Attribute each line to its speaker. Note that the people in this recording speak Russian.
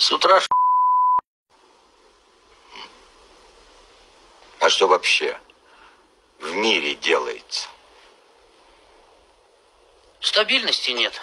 Speaker 1: С утра ш...
Speaker 2: А что вообще в мире делается?
Speaker 1: стабильности нет.